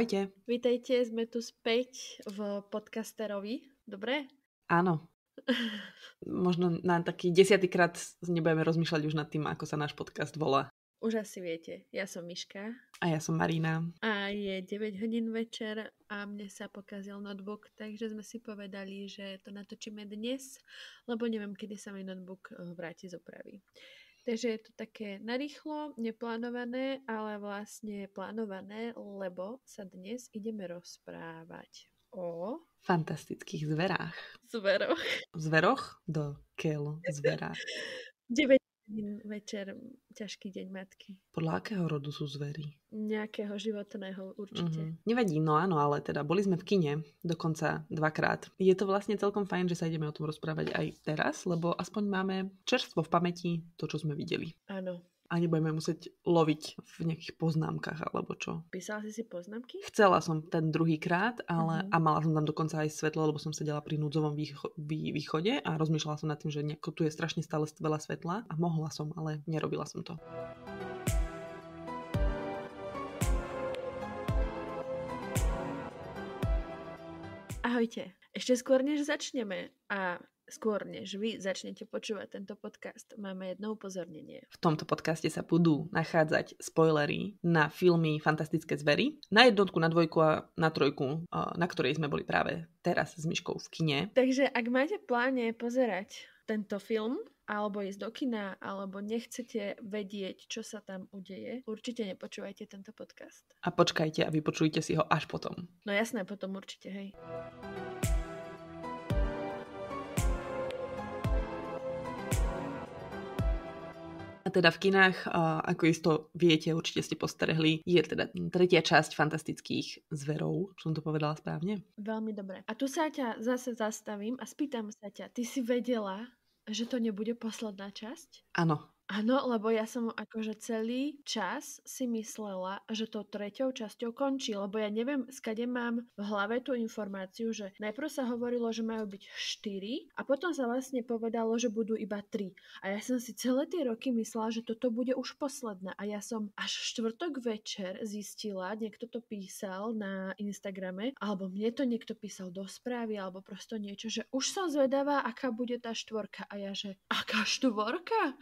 Ahojte. Vítajte, sme tu späť v podcasterovi. Dobre? Áno. Možno na taký desiatýkrát nebudeme rozmýšľať už nad tým, ako sa náš podcast volá. Už asi viete, ja som Miška. A ja som Marina. A je 9 hodín večer a mne sa pokazil notebook, takže sme si povedali, že to natočíme dnes, lebo neviem, kedy sa mi notebook eh, vráti z opravy. Takže je to také narýchlo, neplánované, ale vlastne plánované, lebo sa dnes ideme rozprávať o... Fantastických zverách. Zveroch. Zveroch do keľu zverách. 9 večer, ťažký deň matky. Podľa akého rodu sú zvery? Nejakého životného určite. Mm-hmm. Nevadí, no áno, ale teda boli sme v kine dokonca dvakrát. Je to vlastne celkom fajn, že sa ideme o tom rozprávať aj teraz, lebo aspoň máme čerstvo v pamäti to, čo sme videli. Áno a nebudeme musieť loviť v nejakých poznámkach alebo čo. Písala si si poznámky? Chcela som ten druhý krát, ale uh-huh. a mala som tam dokonca aj svetlo, lebo som sedela pri núdzovom výcho- vý- východe a rozmýšľala som nad tým, že nejako tu je strašne stále veľa svetla a mohla som, ale nerobila som to. Ahojte. Ešte skôr, než začneme a skôr než vy začnete počúvať tento podcast, máme jedno upozornenie. V tomto podcaste sa budú nachádzať spoilery na filmy Fantastické zvery, na jednotku, na dvojku a na trojku, na ktorej sme boli práve teraz s Myškou v kine. Takže ak máte pláne pozerať tento film, alebo ísť do kina, alebo nechcete vedieť, čo sa tam udeje, určite nepočúvajte tento podcast. A počkajte a vypočujte si ho až potom. No jasné, potom určite, hej. Teda v kinách, ako isto viete, určite ste postrehli, je teda tretia časť fantastických zverov. Čo som to povedala správne? Veľmi dobre. A tu sa ťa zase zastavím a spýtam sa ťa, ty si vedela, že to nebude posledná časť? Áno, Áno, lebo ja som akože celý čas si myslela, že to treťou časťou končí, lebo ja neviem, skade mám v hlave tú informáciu, že najprv sa hovorilo, že majú byť 4 a potom sa vlastne povedalo, že budú iba 3. A ja som si celé tie roky myslela, že toto bude už posledné a ja som až štvrtok večer zistila, niekto to písal na Instagrame, alebo mne to niekto písal do správy, alebo prosto niečo, že už som zvedavá, aká bude tá štvorka a ja, že aká štvorka?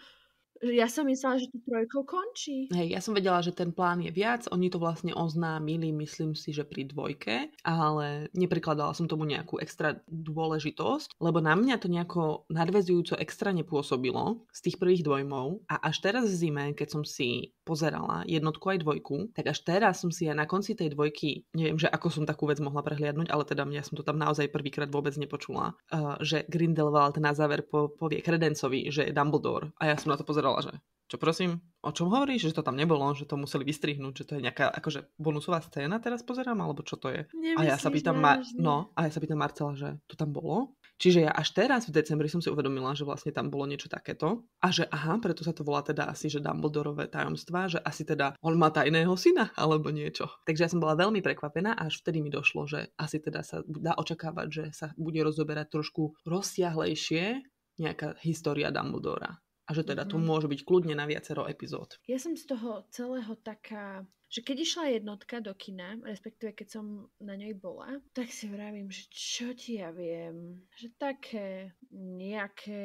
Ja som myslela, že to trojkou končí. Hej, ja som vedela, že ten plán je viac. Oni to vlastne oznámili, myslím si, že pri dvojke, ale neprikladala som tomu nejakú extra dôležitosť, lebo na mňa to nejako nadvezujúco extra nepôsobilo z tých prvých dvojmov a až teraz v zime, keď som si pozerala jednotku aj dvojku, tak až teraz som si aj na konci tej dvojky, neviem, že ako som takú vec mohla prehliadnúť, ale teda mňa som to tam naozaj prvýkrát vôbec nepočula, uh, že Grindelwald na záver po, povie Kredencovi, že je Dumbledore a ja som na to pozerala, že čo prosím, o čom hovoríš, že to tam nebolo, že to museli vystrihnúť, že to je nejaká akože bonusová scéna teraz pozerám, alebo čo to je? Nemyslíš a ja sa pýtam, Mar- no, a ja sa pýtam Marcela, že to tam bolo? Čiže ja až teraz v decembri som si uvedomila, že vlastne tam bolo niečo takéto a že aha, preto sa to volá teda asi, že Dumbledorové tajomstvá, že asi teda on má tajného syna alebo niečo. Takže ja som bola veľmi prekvapená a až vtedy mi došlo, že asi teda sa dá očakávať, že sa bude rozoberať trošku rozsiahlejšie nejaká história Dumbledora a že teda mm-hmm. to môže byť kľudne na viacero epizód. Ja som z toho celého taká, že keď išla jednotka do kina, respektíve keď som na nej bola, tak si vravím, že čo ti ja viem, že také nejaké,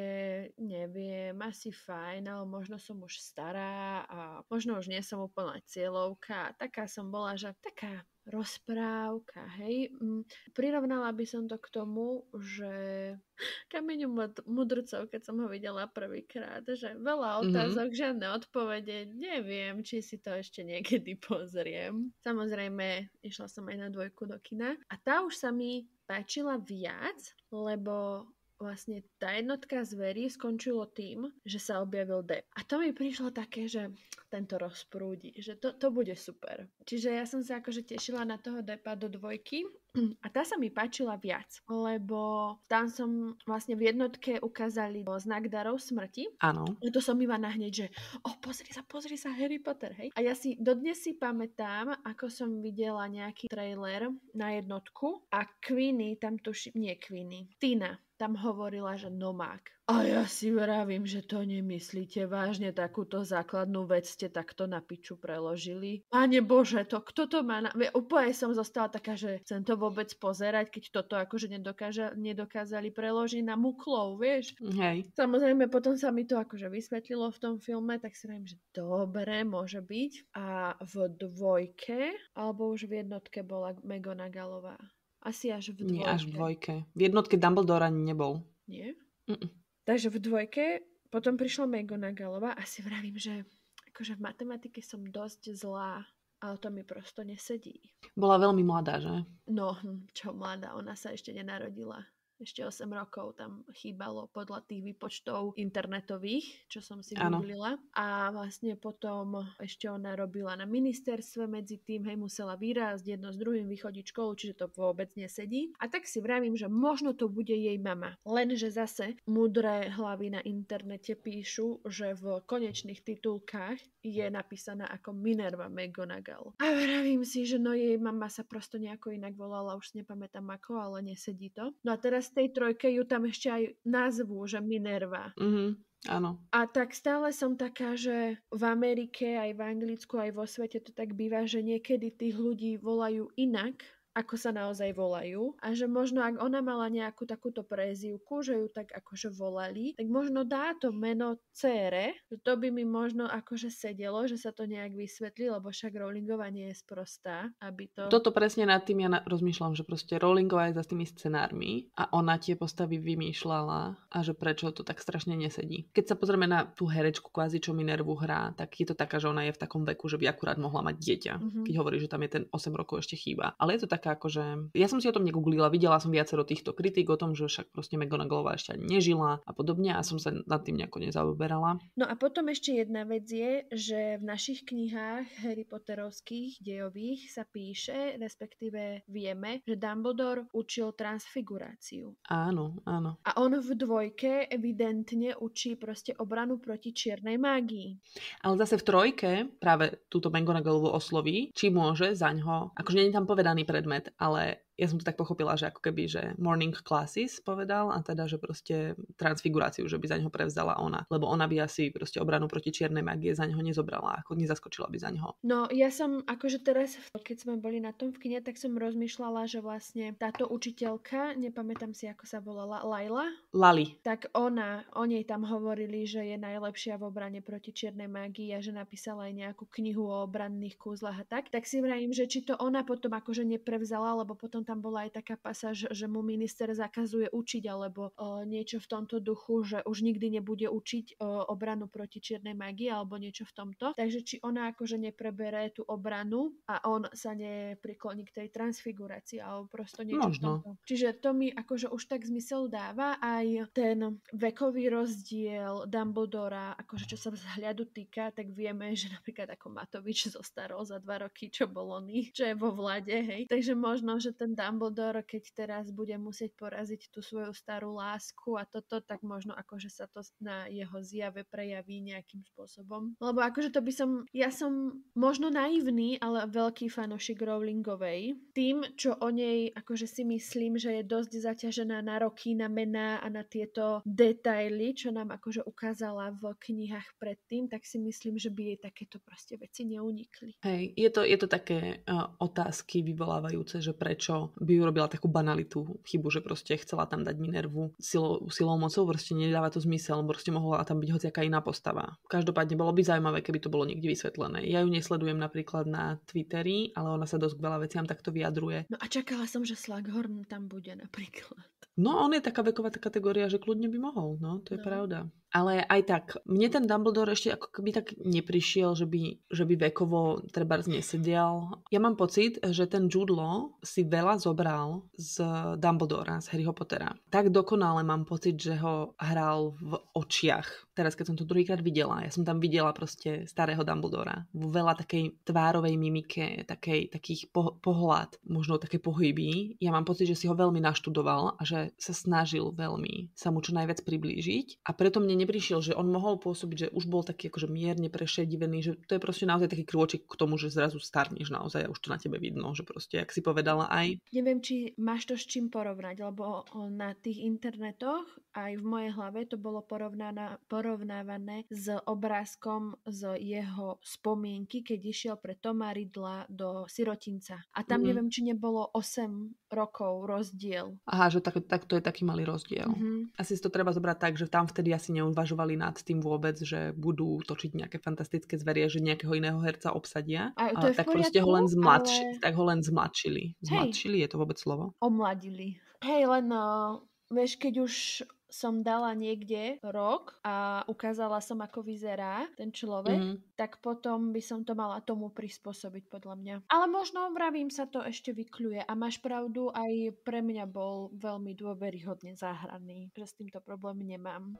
neviem, asi fajn, ale možno som už stará a možno už nie som úplná cieľovka. Taká som bola, že taká rozprávka, hej. Mm, prirovnala by som to k tomu, že kameňu mudrcov, keď som ho videla prvýkrát, že veľa mhm. otázok, mm-hmm. žiadne odpovede, neviem, či si to ešte niekedy pozriem. Samozrejme, išla som aj na dvojku do kina a tá už sa mi páčila viac, lebo vlastne tá jednotka zverí skončilo tým, že sa objavil Depp. A to mi prišlo také, že tento rozprúdi, že to, to bude super. Čiže ja som sa akože tešila na toho Deppa do dvojky a tá sa mi páčila viac, lebo tam som vlastne v jednotke ukázali znak darov smrti. Áno. A to som iba nahneď, že o, oh, pozri sa, pozri sa, Harry Potter, hej. A ja si, dodnes si pamätám, ako som videla nejaký trailer na jednotku a Queenie tam tuším, nie Queenie, Tina tam hovorila, že nomák. A ja si vravím, že to nemyslíte vážne, takúto základnú vec ste takto na piču preložili. Pane Bože, to kto to má? Na... Úplne som zostala taká, že chcem to vôbec pozerať, keď toto akože nedokáža, nedokázali preložiť na muklov, vieš? Hej. Samozrejme, potom sa mi to akože vysvetlilo v tom filme, tak si vravím, že dobre, môže byť. A v dvojke, alebo už v jednotke bola Galová. Asi až v dvojke. Nie, až v dvojke. V jednotke Dumbledore ani nebol. Nie? Mm-mm. Takže v dvojke potom prišla Megonagalova a si vravím, že akože v matematike som dosť zlá, ale to mi prosto nesedí. Bola veľmi mladá, že? No, hm, čo mladá, ona sa ešte nenarodila ešte 8 rokov tam chýbalo podľa tých výpočtov internetových, čo som si vygooglila. A vlastne potom ešte ona robila na ministerstve medzi tým, hej, musela vyrásť jedno s druhým, vychodiť školu, čiže to vôbec nesedí. A tak si vravím, že možno to bude jej mama. Lenže zase mudré hlavy na internete píšu, že v konečných titulkách je napísaná ako Minerva McGonagall. A vravím si, že no jej mama sa prosto nejako inak volala, už nepamätám ako, ale nesedí to. No a teraz tej trojke ju tam ešte aj nazvú, že Minerva. Mhm. Áno. A tak stále som taká, že v Amerike, aj v Anglicku, aj vo svete to tak býva, že niekedy tých ľudí volajú inak, ako sa naozaj volajú a že možno ak ona mala nejakú takúto prezývku, že ju tak akože volali, tak možno dá to meno cére, že to by mi možno akože sedelo, že sa to nejak vysvetlí, lebo však Rowlingová nie je sprostá, aby to... Toto presne nad tým ja na- rozmýšľam, že proste Rowlingová je za tými scenármi a ona tie postavy vymýšľala a že prečo to tak strašne nesedí. Keď sa pozrieme na tú herečku kvázi, čo Minervu hrá, tak je to taká, že ona je v takom veku, že by akurát mohla mať dieťa, mm-hmm. keď hovorí, že tam je ten 8 rokov ešte chýba. Ale je to tak taká akože... Ja som si o tom negooglila, videla som viacero týchto kritík o tom, že však proste McGonagallová ešte ani nežila a podobne a som sa nad tým nejako nezaoberala. No a potom ešte jedna vec je, že v našich knihách Harry Potterovských dejových sa píše, respektíve vieme, že Dumbledore učil transfiguráciu. Áno, áno. A on v dvojke evidentne učí proste obranu proti čiernej mágii. Ale zase v trojke práve túto McGonagallovú osloví, či môže zaňho, akože nie je tam povedaný predmet, ale ja som to tak pochopila, že ako keby, že morning classes povedal a teda, že proste transfiguráciu, že by za ňo prevzala ona. Lebo ona by asi proste obranu proti čiernej magie za ňo nezobrala, ako nezaskočila by za ňo. No ja som akože teraz, keď sme boli na tom v kine, tak som rozmýšľala, že vlastne táto učiteľka, nepamätám si ako sa volala, Laila? Lali. Tak ona, o nej tam hovorili, že je najlepšia v obrane proti čiernej magii a že napísala aj nejakú knihu o obranných kúzlach a tak. Tak si vravím, že či to ona potom akože neprevzala, lebo potom tam bola aj taká pasáž, že mu minister zakazuje učiť alebo o, niečo v tomto duchu, že už nikdy nebude učiť o, obranu proti čiernej magii alebo niečo v tomto. Takže či ona akože neprebere tú obranu a on sa neprikloní k tej transfigurácii alebo prosto niečo Možno. v tomto. Čiže to mi akože už tak zmysel dáva aj ten vekový rozdiel Dumbledora, akože čo sa vzhľadu týka, tak vieme, že napríklad ako Matovič zostarol za dva roky, čo bol oný, čo je vo vlade, hej. Takže možno, že ten Dumbledore, keď teraz bude musieť poraziť tú svoju starú lásku a toto, tak možno akože sa to na jeho zjave prejaví nejakým spôsobom. Lebo akože to by som, ja som možno naivný, ale veľký fanošik Rowlingovej. Tým, čo o nej akože si myslím, že je dosť zaťažená na roky, na mená a na tieto detaily, čo nám akože ukázala v knihách predtým, tak si myslím, že by jej takéto proste veci neunikli. Hej, je to, je to také uh, otázky vyvolávajúce, že prečo by urobila takú banalitu chybu, že proste chcela tam dať Minervu silou, silou mocou, proste nedáva to zmysel, proste mohla tam byť hociaká iná postava. Každopádne bolo by zaujímavé, keby to bolo niekde vysvetlené. Ja ju nesledujem napríklad na Twitteri, ale ona sa dosť veľa veciam takto vyjadruje. No a čakala som, že Slughorn tam bude napríklad. No on je taká veková kategória, že kľudne by mohol, no to je no. pravda. Ale aj tak, mne ten Dumbledore ešte ako keby tak neprišiel, že by, že by vekovo treba nesedial. Ja mám pocit, že ten Jude Law si veľa zobral z Dumbledora, z Harryho Pottera. Tak dokonale mám pocit, že ho hral v očiach. Teraz, keď som to druhýkrát videla, ja som tam videla proste starého Dumbledora. V veľa takej tvárovej mimike, takej, takých po, pohľad, možno také pohyby. Ja mám pocit, že si ho veľmi naštudoval a že sa snažil veľmi sa mu čo najviac priblížiť. A preto mne neprišiel, že on mohol pôsobiť, že už bol taký akože mierne prešedivený, že to je proste naozaj taký krôčik k tomu, že zrazu starneš naozaj a už to na tebe vidno, že proste, jak si povedala aj. Neviem, či máš to s čím porovnať, lebo na tých internetoch aj v mojej hlave to bolo porovnávané s obrázkom z jeho spomienky, keď išiel pre Toma Ridla do Sirotinca. A tam mm. neviem, či nebolo 8 rokov rozdiel. Aha, že tak, tak to je taký malý rozdiel. Mm-hmm. Asi si to treba zobrať tak, že tam vtedy asi neuvažovali nad tým vôbec, že budú točiť nejaké fantastické zverie, že nejakého iného herca obsadia. A to je tak poriadku, proste ho len zmladši, ale... tak ho len zmladšili. Zmladšili, Hej. je to vôbec slovo? Omladili. Hej, len uh, vieš, keď už som dala niekde rok a ukázala som, ako vyzerá ten človek, mm-hmm. tak potom by som to mala tomu prispôsobiť, podľa mňa. Ale možno, vravím, sa to ešte vykľuje a máš pravdu, aj pre mňa bol veľmi dôveryhodne záhranný, že s týmto problém nemám.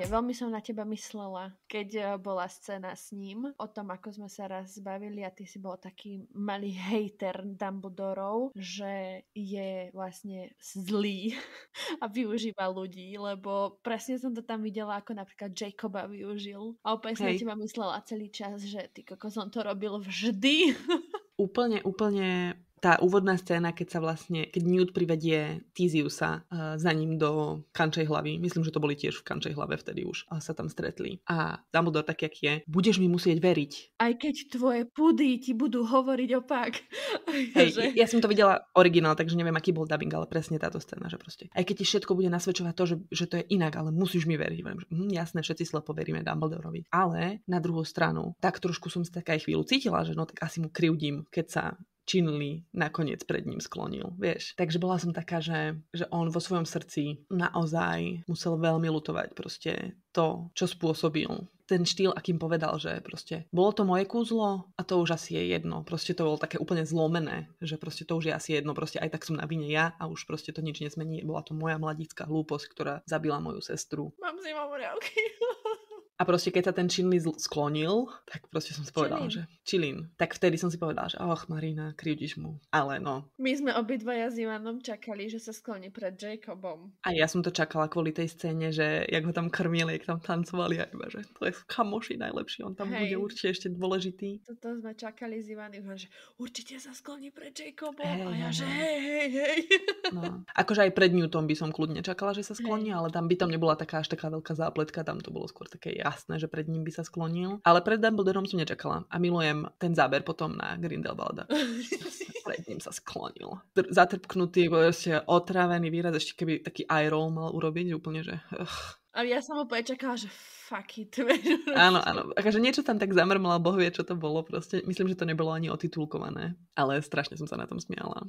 Presne, veľmi som na teba myslela, keď eh, bola scéna s ním, o tom, ako sme sa raz zbavili a ty si bol taký malý hater Dumbledorov, že je vlastne zlý a využíva ľudí, lebo presne som to tam videla, ako napríklad Jacoba využil. A opäť som na teba myslela celý čas, že ty kokos, on to robil vždy. úplne, úplne tá úvodná scéna, keď sa vlastne, keď Newt privedie Tiziusa uh, za ním do kančej hlavy, myslím, že to boli tiež v kančej hlave vtedy už, a sa tam stretli. A Dumbledore tak, jak je, budeš mi musieť veriť. Aj keď tvoje pudy ti budú hovoriť opak. Hej, že... ja som to videla originál, takže neviem, aký bol dubbing, ale presne táto scéna, že proste. Aj keď ti všetko bude nasvedčovať to, že, že to je inak, ale musíš mi veriť. Viem, že, hm, jasné, všetci slepo veríme Dumbledorovi. Ale na druhú stranu, tak trošku som si taká chvíľu cítila, že no tak asi mu krivdím, keď sa Činli nakoniec pred ním sklonil, vieš. Takže bola som taká, že, že on vo svojom srdci naozaj musel veľmi lutovať proste to, čo spôsobil ten štýl, akým povedal, že proste bolo to moje kúzlo a to už asi je jedno. Proste to bolo také úplne zlomené, že proste to už je asi jedno. Proste aj tak som na vine ja a už proste to nič nezmení. Bola to moja mladická hlúposť, ktorá zabila moju sestru. Mám zima A proste keď sa ten Činli sklonil, tak proste som si povedala, že Čilin. Tak vtedy som si povedala, že och Marina, krivdiš mu. Ale no. My sme obidvaja s Ivanom čakali, že sa skloní pred Jacobom. A ja som to čakala kvôli tej scéne, že jak ho tam krmili, jak tam tancovali a iba, že to je kamoši najlepší, on tam Hej. bude určite ešte dôležitý. Toto sme čakali s Ivanom, že určite sa skloní pred Jacobom. Hej, a ja, že hej, hej, hej. No. Akože aj pred Newtom by som kľudne čakala, že sa skloní, hej. ale tam by tam nebola taká až taká veľká zápletka, tam to bolo skôr také ja jasné, že pred ním by sa sklonil. Ale pred Dumbledorom som nečakala a milujem ten záber potom na Grindelwalda. pred ním sa sklonil. Zatrpknutý, ešte otrávený výraz, ešte keby taký eye roll mal urobiť, úplne, že... Ugh. A ja som úplne čakala, že fuck it. áno, áno. Akože niečo tam tak zamrmala, boh vie, čo to bolo. Proste myslím, že to nebolo ani otitulkované. Ale strašne som sa na tom smiala.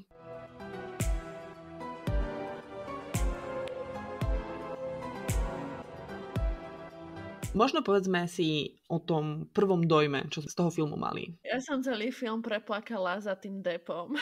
Možno povedzme si o tom prvom dojme, čo z toho filmu mali. Ja som celý film preplakala za tým depom.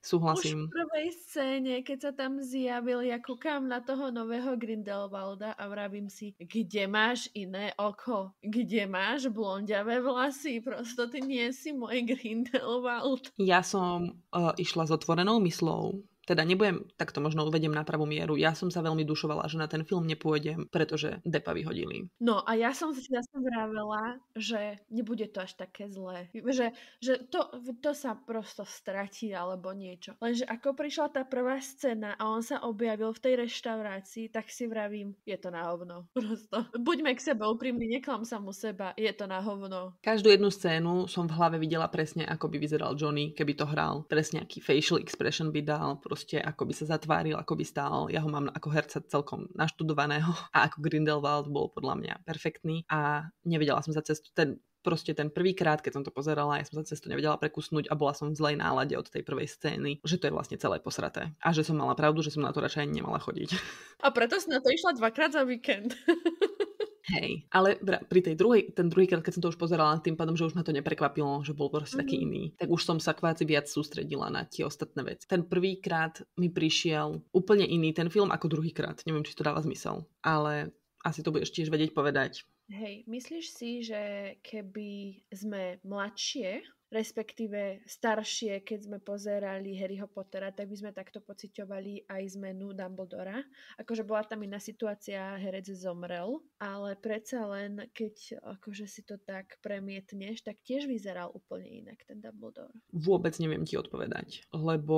Súhlasím. Už v prvej scéne, keď sa tam zjavil, ja kúkam na toho nového Grindelwalda a vravím si, kde máš iné oko? Kde máš blondiavé vlasy? Prosto ty nie si môj Grindelwald. Ja som uh, išla s otvorenou myslou teda nebudem, tak to možno uvedem na pravú mieru. Ja som sa veľmi dušovala, že na ten film nepôjdem, pretože Depa vyhodili. No a ja som si som vravela, že nebude to až také zlé. Že, že to, to sa prosto stratí alebo niečo. Lenže ako prišla tá prvá scéna a on sa objavil v tej reštaurácii, tak si vravím, je to na hovno. Prosto. Buďme k sebe úprimní, neklam sa mu seba, je to na hovno. Každú jednu scénu som v hlave videla presne, ako by vyzeral Johnny, keby to hral. Presne aký facial expression by dal, proste ako by sa zatváril, ako by stál. Ja ho mám ako herca celkom naštudovaného a ako Grindelwald bol podľa mňa perfektný a nevedela som za cestu ten proste ten prvýkrát, keď som to pozerala, ja som sa cestu nevedela prekusnúť a bola som v zlej nálade od tej prvej scény, že to je vlastne celé posraté. A že som mala pravdu, že som na to radšej nemala chodiť. A preto si na to išla dvakrát za víkend. Hej, ale pri tej druhej, ten druhý krát, keď som to už pozerala, tým pádom, že už ma to neprekvapilo, že bol proste mm-hmm. taký mhm. iný, tak už som sa kváci viac sústredila na tie ostatné veci. Ten prvýkrát mi prišiel úplne iný ten film ako druhýkrát. Neviem, či to dáva zmysel, ale asi to budeš tiež vedieť povedať. Hej, myslíš si, že keby sme mladšie respektíve staršie, keď sme pozerali Harryho Pottera, tak by sme takto pociťovali aj zmenu Dumbledora. Akože bola tam iná situácia, herec zomrel, ale predsa len, keď akože si to tak premietneš, tak tiež vyzeral úplne inak ten Dumbledore. Vôbec neviem ti odpovedať, lebo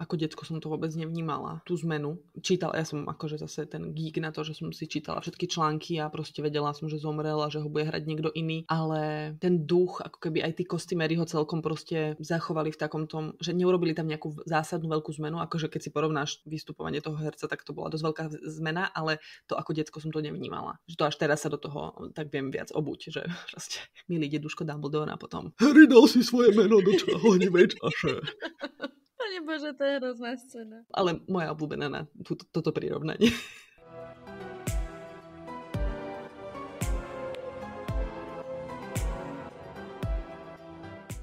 ako detsko som to vôbec nevnímala, tú zmenu. Čítala, ja som akože zase ten geek na to, že som si čítala všetky články a proste vedela som, že zomrel a že ho bude hrať niekto iný, ale ten duch, ako keby aj tí kostýmery ho celkom proste zachovali v takom tom, že neurobili tam nejakú zásadnú veľkú zmenu, akože keď si porovnáš vystupovanie toho herca, tak to bola dosť veľká zmena, ale to ako detsko som to nevnímala. Že to až teraz sa do toho tak viem viac obuť, že proste milý deduško Dumbledore a potom Harry dal si svoje meno do čahodivej čaše. Pane Bože, to je hrozná scéna. Ale moja obľúbená na túto, toto prirovnanie.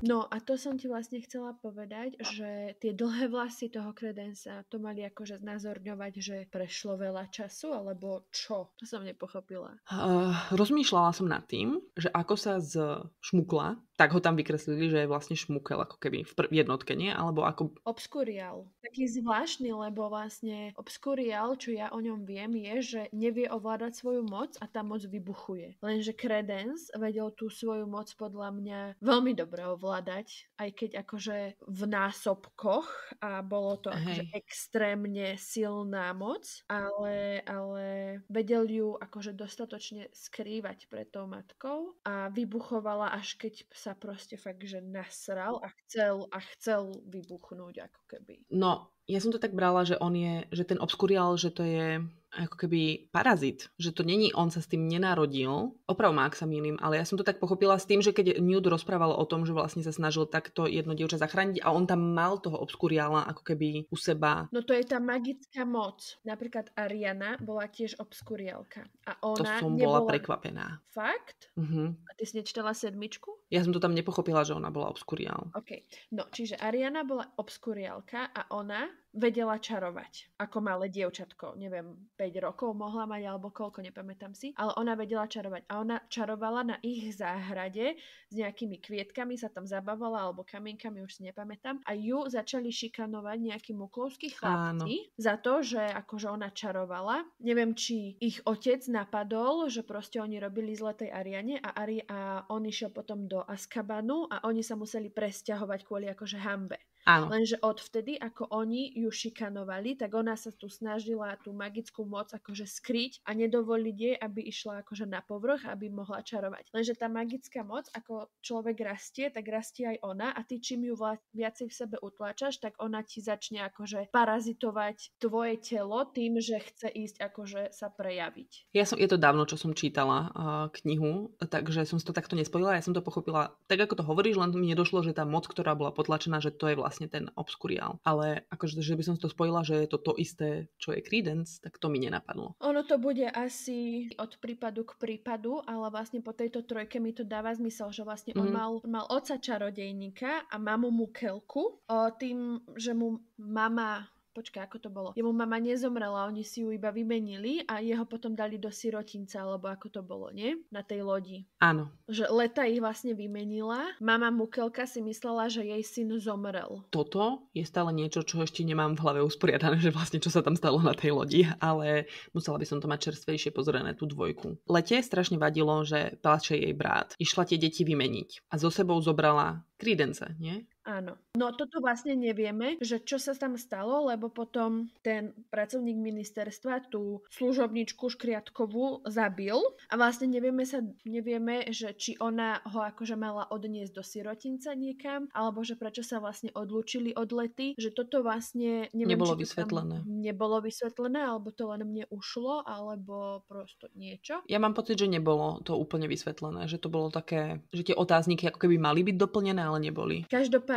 No a to som ti vlastne chcela povedať, že tie dlhé vlasy toho kredensa to mali akože znázorňovať, že prešlo veľa času, alebo čo? To som nepochopila. Uh, rozmýšľala som nad tým, že ako sa z šmukla tak ho tam vykreslili, že je vlastne šmukel, ako keby v, pr- jednotke, nie? Alebo ako... Obskurial. Taký zvláštny, lebo vlastne obskurial, čo ja o ňom viem, je, že nevie ovládať svoju moc a tá moc vybuchuje. Lenže Credence vedel tú svoju moc podľa mňa veľmi dobre ovládať, aj keď akože v násobkoch a bolo to akože extrémne silná moc, ale, ale vedel ju akože dostatočne skrývať pred tou matkou a vybuchovala až keď sa proste fakt, že nasral a chcel, a chcel vybuchnúť ako keby. No, ja som to tak brala, že on je, že ten obskurial, že to je ako keby parazit, že to není, on sa s tým nenarodil. Oprav ma, ak sa mýlim, ale ja som to tak pochopila s tým, že keď Newt rozprával o tom, že vlastne sa snažil takto jedno dievča zachrániť a on tam mal toho obskuriála ako keby u seba. No to je tá magická moc. Napríklad Ariana bola tiež obskuriálka. A ona to som nebola... bola prekvapená. Fakt? Uh-huh. A ty si nečítala sedmičku? Ja som to tam nepochopila, že ona bola obskuriál. OK. No, čiže Ariana bola obskuriálka a ona vedela čarovať ako malé dievčatko. Neviem, 5 rokov mohla mať alebo koľko, nepamätám si. Ale ona vedela čarovať. A ona čarovala na ich záhrade s nejakými kvietkami, sa tam zabávala alebo kamienkami, už si nepamätám. A ju začali šikanovať nejakí muklovskí chlapci Áno. za to, že akože ona čarovala. Neviem, či ich otec napadol, že proste oni robili zle tej Ariane a, Ari, a on išiel potom do Askabanu a oni sa museli presťahovať kvôli akože hambe. Áno. Lenže odvtedy, ako oni ju šikanovali, tak ona sa tu snažila tú magickú moc akože skryť a nedovoliť jej, aby išla akože na povrch, aby mohla čarovať. Lenže tá magická moc, ako človek rastie, tak rastie aj ona a ty čím ju viacej v sebe utláčaš, tak ona ti začne akože parazitovať tvoje telo tým, že chce ísť akože sa prejaviť. Ja som, je to dávno, čo som čítala uh, knihu, takže som si to takto nespojila. Ja som to pochopila tak, ako to hovoríš, len mi nedošlo, že tá moc, ktorá bola potlačená, že to je vlastne vlastne ten obskuriál. Ale akože, že by som to spojila, že je to to isté, čo je Credence, tak to mi nenapadlo. Ono to bude asi od prípadu k prípadu, ale vlastne po tejto trojke mi to dáva zmysel, že vlastne mm-hmm. on mhm. mal, mal oca čarodejníka a mamu Mukelku. O, tým, že mu mama počkaj, ako to bolo? Jemu mama nezomrela, oni si ju iba vymenili a jeho potom dali do sirotinca, alebo ako to bolo, nie? Na tej lodi. Áno. Že Leta ich vlastne vymenila. Mama Mukelka si myslela, že jej syn zomrel. Toto je stále niečo, čo ešte nemám v hlave usporiadané, že vlastne čo sa tam stalo na tej lodi, ale musela by som to mať čerstvejšie pozrené, tú dvojku. Lete strašne vadilo, že plače jej brat. Išla tie deti vymeniť a so sebou zobrala Credence, nie? Áno. No toto vlastne nevieme, že čo sa tam stalo, lebo potom ten pracovník ministerstva tú služobničku Škriatkovú zabil a vlastne nevieme sa, nevieme, že či ona ho akože mala odniesť do sirotinca niekam, alebo že prečo sa vlastne odlúčili od lety, že toto vlastne neviem, nebolo vysvetlené. Nebolo vysvetlené, alebo to len mne ušlo, alebo prosto niečo. Ja mám pocit, že nebolo to úplne vysvetlené, že to bolo také, že tie otázniky ako keby mali byť doplnené, ale neboli. Každopádne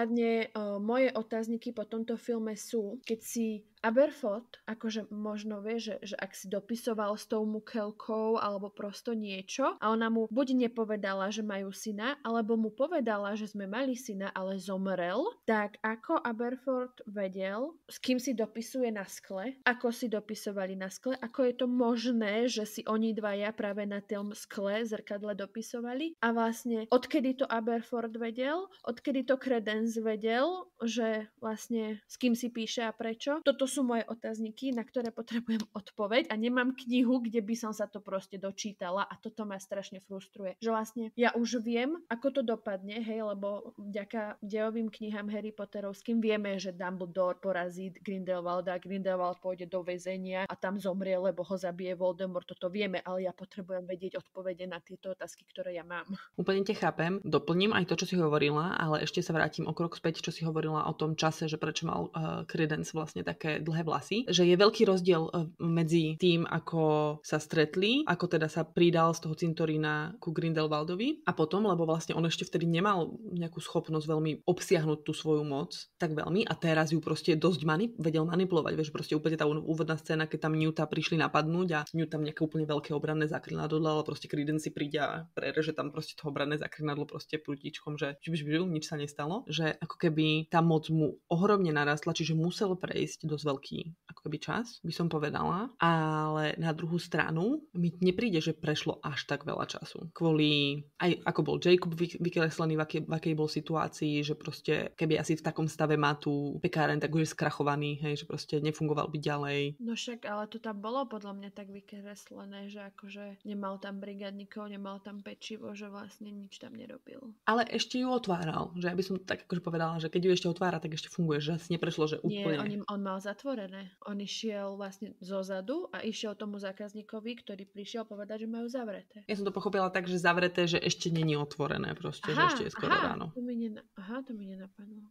uh, moje otázniky po tomto filme sú, keď si Aberfot, akože možno vie, že, že ak si dopisoval s tou mukelkou alebo prosto niečo a ona mu buď nepovedala, že majú syna, alebo mu povedala, že sme mali syna, ale zomrel, tak ako Aberford vedel, s kým si dopisuje na skle, ako si dopisovali na skle, ako je to možné, že si oni dvaja práve na tom skle zrkadle dopisovali a vlastne odkedy to Aberford vedel, odkedy to Credence vedel, že vlastne s kým si píše a prečo. Toto sú moje otázniky, na ktoré potrebujem odpoveď a nemám knihu, kde by som sa to proste dočítala a toto ma strašne frustruje. Že vlastne ja už viem, ako to dopadne, hej, lebo vďaka dejovým knihám Harry Potterovským vieme, že Dumbledore porazí Grindelwalda Grindelwald pôjde do väzenia a tam zomrie, lebo ho zabije Voldemort. Toto vieme, ale ja potrebujem vedieť odpovede na tieto otázky, ktoré ja mám. Úplne te chápem. Doplním aj to, čo si hovorila, ale ešte sa vrátim o krok späť, čo si hovorila o tom čase, že prečo mal uh, Credence vlastne také dlhé vlasy. Že je veľký rozdiel uh, medzi tým, ako sa stretli, ako teda sa pridal z toho cintorína ku Grindelwaldovi a potom, lebo vlastne on ešte vtedy nemal nejakú schopnosť veľmi obsiahnuť tú svoju moc tak veľmi a teraz ju proste dosť mani- vedel manipulovať. Vieš, proste úplne tá úvodná scéna, keď tam Newta prišli napadnúť a Newt tam nejaké úplne veľké obranné zakrinadlo, ale proste Credence si príde a prereže tam proste to obranné zakrinadlo proste prútičkom, že nič sa nestalo. Že ako keby tá moc mu ohromne narastla, čiže musel prejsť dosť veľký ako keby čas, by som povedala. Ale na druhú stranu mi nepríde, že prešlo až tak veľa času. Kvôli aj ako bol Jacob vykreslený, v akej, v akej bol situácii, že proste keby asi v takom stave má tú pekáren, tak už je skrachovaný, hej, že proste nefungoval by ďalej. No však, ale to tam bolo podľa mňa tak vykreslené, že akože nemal tam brigadníkov, nemal tam pečivo, že vlastne nič tam nerobil. Ale ešte ju otváral, že ja by som tak akože povedala, že keď ju ešte otvára, tak ešte funguje, že asi neprešlo, že úplne... Nie, on, on mal zatvorené. On išiel vlastne zo zadu a išiel tomu zákazníkovi, ktorý prišiel povedať, že majú zavreté. Ja som to pochopila tak, že zavreté, že ešte není otvorené proste, aha, že ešte je skoro aha, ráno. To mi nena- aha, to mi nenapadlo.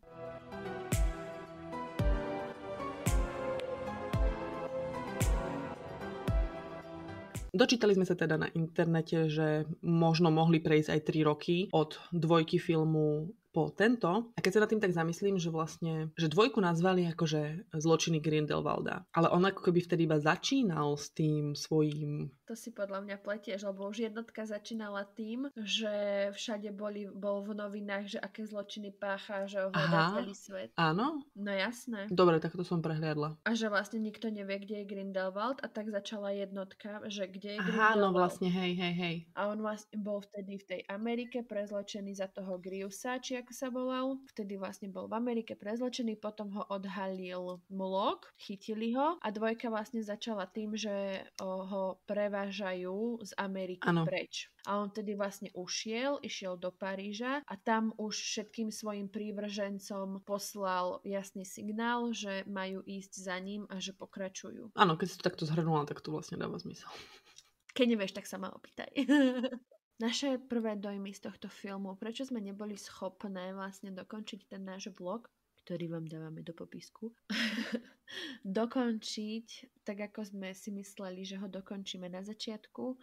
Dočítali sme sa teda na internete, že možno mohli prejsť aj 3 roky od dvojky filmu po tento, a keď sa nad tým tak zamyslím, že vlastne, že dvojku nazvali akože zločiny Grindelwalda, ale on ako keby vtedy iba začínal s tým svojím... To si podľa mňa pletieš, lebo už jednotka začínala tým, že všade boli, bol v novinách, že aké zločiny pácha, že ohľadá celý svet. Áno? No jasné. Dobre, tak to som prehliadla. A že vlastne nikto nevie, kde je Grindelwald a tak začala jednotka, že kde je Aha, Grindelwald. no vlastne, hej, hej, hej. A on vlastne bol vtedy v tej Amerike prezločený za toho Griusa, či ako sa volal. Vtedy vlastne bol v Amerike prezločený, potom ho odhalil Mulok, chytili ho a dvojka vlastne začala tým, že ho prevážajú z Ameriky ano. preč. A on tedy vlastne ušiel, išiel do Paríža a tam už všetkým svojim prívržencom poslal jasný signál, že majú ísť za ním a že pokračujú. Áno, keď si to takto zhrnula, tak to vlastne dáva zmysel. Keď nevieš, tak sa ma opýtaj. naše prvé dojmy z tohto filmu, prečo sme neboli schopné vlastne dokončiť ten náš vlog, ktorý vám dávame do popisku, dokončiť tak, ako sme si mysleli, že ho dokončíme na začiatku,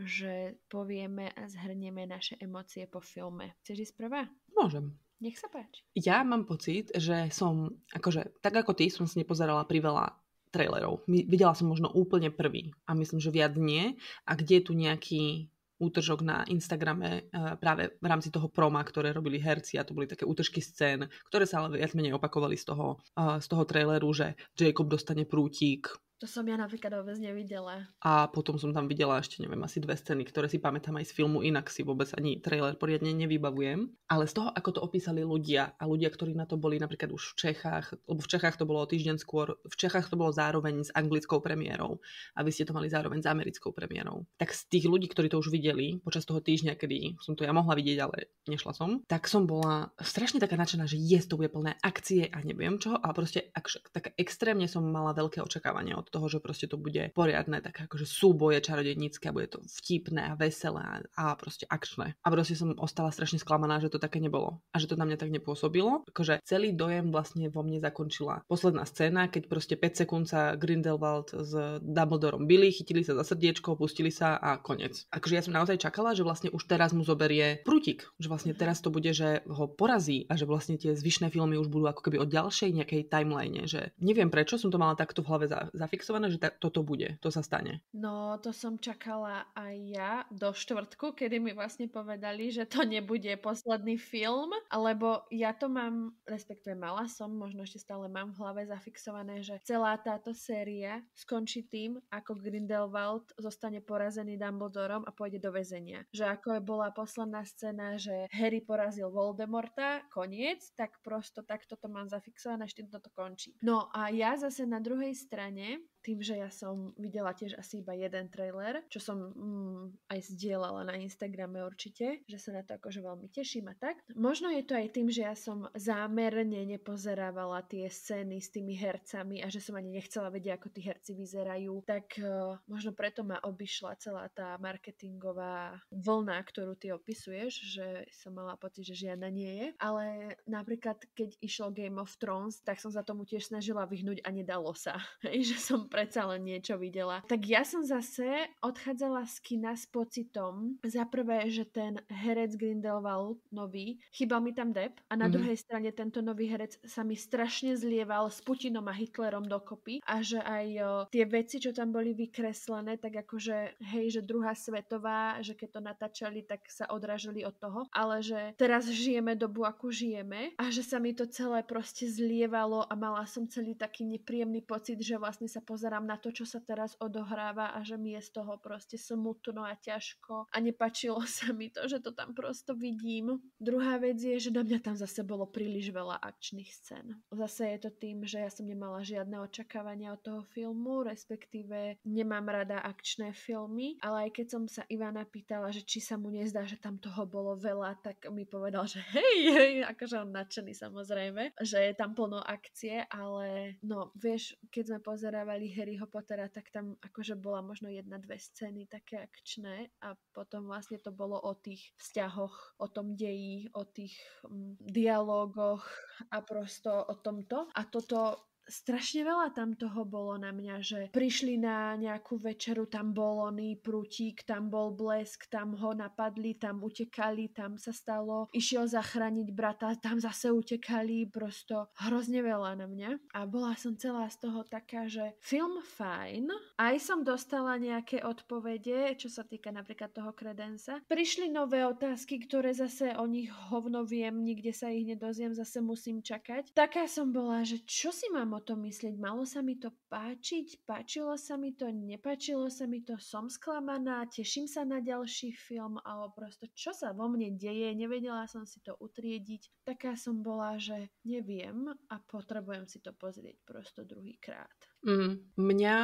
že povieme a zhrnieme naše emócie po filme. Chceš ísť prvá? Môžem. Nech sa páči. Ja mám pocit, že som, akože, tak ako ty, som si nepozerala pri veľa trailerov. Videla som možno úplne prvý a myslím, že viac nie. A kde je tu nejaký útržok na Instagrame eh, práve v rámci toho proma, ktoré robili herci a to boli také útržky scén, ktoré sa ale viac menej opakovali z toho, eh, z toho traileru, že Jacob dostane prútik, to som ja napríklad vôbec nevidela. A potom som tam videla ešte, neviem, asi dve scény, ktoré si pamätám aj z filmu, inak si vôbec ani trailer poriadne nevybavujem. Ale z toho, ako to opísali ľudia a ľudia, ktorí na to boli napríklad už v Čechách, lebo v Čechách to bolo týždeň skôr, v Čechách to bolo zároveň s anglickou premiérou a vy ste to mali zároveň s americkou premiérou. Tak z tých ľudí, ktorí to už videli počas toho týždňa, kedy som to ja mohla vidieť, ale nešla som, tak som bola strašne taká nadšená, že je to bude plné akcie a neviem čo a proste ak, tak extrémne som mala veľké očakávania od toho, že proste to bude poriadne, tak akože súboje čarodejnícke a bude to vtipné a veselé a proste akčné. A proste som ostala strašne sklamaná, že to také nebolo a že to na mňa tak nepôsobilo. Akože celý dojem vlastne vo mne zakončila posledná scéna, keď proste 5 sekúnd sa Grindelwald s Dumbledorom byli, chytili sa za srdiečko, pustili sa a koniec. Akože ja som naozaj čakala, že vlastne už teraz mu zoberie prútik, že vlastne teraz to bude, že ho porazí a že vlastne tie zvyšné filmy už budú ako keby o ďalšej nejakej timeline, že neviem prečo som to mala takto v hlave za, zafixované, že ta, toto bude, to sa stane. No, to som čakala aj ja do štvrtku, kedy mi vlastne povedali, že to nebude posledný film, lebo ja to mám, respektíve mala som, možno ešte stále mám v hlave zafixované, že celá táto séria skončí tým, ako Grindelwald zostane porazený Dumbledorom a pôjde do väzenia. Že ako bola posledná scéna, že Harry porazil Voldemorta, koniec, tak prosto takto to mám zafixované, až týmto to končí. No a ja zase na druhej strane tým, že ja som videla tiež asi iba jeden trailer, čo som mm, aj zdieľala na Instagrame určite, že sa na to akože veľmi teším a tak. Možno je to aj tým, že ja som zámerne nepozerávala tie scény s tými hercami a že som ani nechcela vedieť, ako tí herci vyzerajú, tak uh, možno preto ma obišla celá tá marketingová vlna, ktorú ty opisuješ, že som mala pocit, že žiadna nie je. Ale napríklad, keď išlo Game of Thrones, tak som sa tomu tiež snažila vyhnúť a nedalo sa. že som predsa len niečo videla. Tak ja som zase odchádzala z kina s pocitom, za prvé, že ten herec Grindelwald nový, chýbal mi tam Depp a na mm-hmm. druhej strane tento nový herec sa mi strašne zlieval s Putinom a Hitlerom dokopy a že aj o, tie veci, čo tam boli vykreslené, tak akože hej, že druhá svetová, že keď to natáčali, tak sa odrážali od toho, ale že teraz žijeme dobu, ako žijeme a že sa mi to celé proste zlievalo a mala som celý taký nepríjemný pocit, že vlastne sa poz pozerám na to, čo sa teraz odohráva a že mi je z toho proste smutno a ťažko a nepačilo sa mi to, že to tam prosto vidím. Druhá vec je, že na mňa tam zase bolo príliš veľa akčných scén. Zase je to tým, že ja som nemala žiadne očakávania od toho filmu, respektíve nemám rada akčné filmy, ale aj keď som sa Ivana pýtala, že či sa mu nezdá, že tam toho bolo veľa, tak mi povedal, že hej, hej akože on nadšený samozrejme, že je tam plno akcie, ale no, vieš, keď sme pozerávali Harryho Pottera, tak tam akože bola možno jedna, dve scény také akčné a potom vlastne to bolo o tých vzťahoch, o tom deji, o tých mm, dialógoch a prosto o tomto. A toto strašne veľa tam toho bolo na mňa, že prišli na nejakú večeru, tam bol oný prútik, tam bol blesk, tam ho napadli, tam utekali, tam sa stalo, išiel zachrániť brata, tam zase utekali, prosto hrozne veľa na mňa. A bola som celá z toho taká, že film fajn, aj som dostala nejaké odpovede, čo sa týka napríklad toho kredensa. Prišli nové otázky, ktoré zase o nich hovno viem, nikde sa ich nedozviem, zase musím čakať. Taká som bola, že čo si mám o tom myslieť? Malo sa mi to páčiť? Páčilo sa mi to? Nepáčilo sa mi to? Som sklamaná? Teším sa na ďalší film? Alebo prosto čo sa vo mne deje? Nevedela som si to utriediť. Taká som bola, že neviem a potrebujem si to pozrieť prosto druhýkrát. Mm, mňa